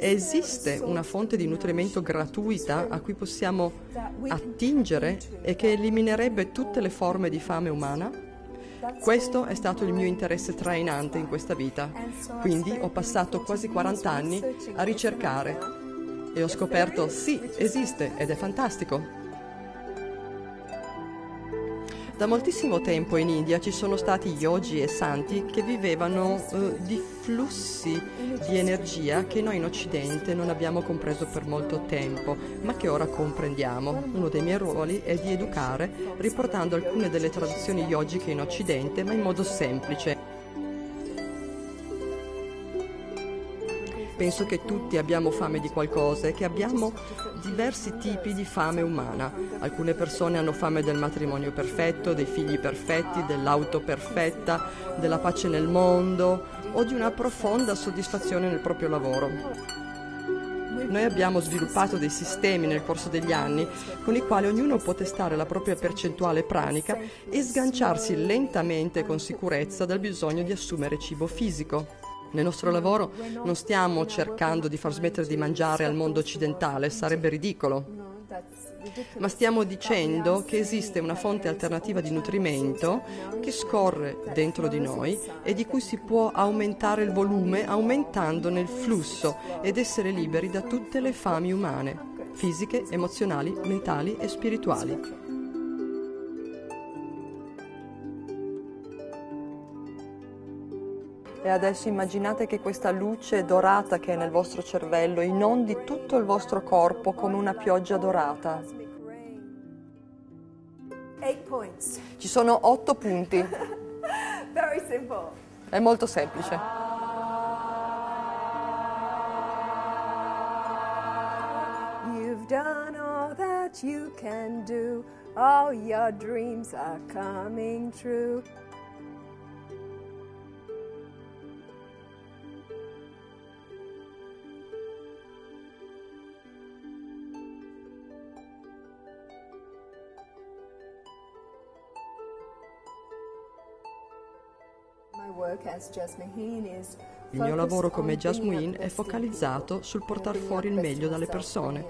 Esiste una fonte di nutrimento gratuita a cui possiamo attingere e che eliminerebbe tutte le forme di fame umana? Questo è stato il mio interesse trainante in questa vita, quindi ho passato quasi 40 anni a ricercare e ho scoperto sì, esiste ed è fantastico. Da moltissimo tempo in India ci sono stati yogi e santi che vivevano eh, di flussi di energia che noi in Occidente non abbiamo compreso per molto tempo, ma che ora comprendiamo. Uno dei miei ruoli è di educare, riportando alcune delle tradizioni yogiche in Occidente, ma in modo semplice. Penso che tutti abbiamo fame di qualcosa e che abbiamo diversi tipi di fame umana. Alcune persone hanno fame del matrimonio perfetto, dei figli perfetti, dell'auto perfetta, della pace nel mondo o di una profonda soddisfazione nel proprio lavoro. Noi abbiamo sviluppato dei sistemi nel corso degli anni con i quali ognuno può testare la propria percentuale pranica e sganciarsi lentamente e con sicurezza dal bisogno di assumere cibo fisico. Nel nostro lavoro non stiamo cercando di far smettere di mangiare al mondo occidentale, sarebbe ridicolo. Ma stiamo dicendo che esiste una fonte alternativa di nutrimento che scorre dentro di noi e di cui si può aumentare il volume aumentandone il flusso ed essere liberi da tutte le fami umane, fisiche, emozionali, mentali e spirituali. E adesso immaginate che questa luce dorata che è nel vostro cervello inondi tutto il vostro corpo come una pioggia dorata. Ci sono otto punti. È molto semplice. You've done all that you can do. All your dreams are coming true. Il mio lavoro come Jasmine è focalizzato sul portare fuori il meglio dalle persone,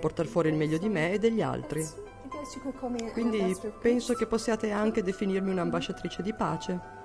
portare fuori il meglio di me e degli altri. Quindi penso che possiate anche definirmi un'ambasciatrice di pace.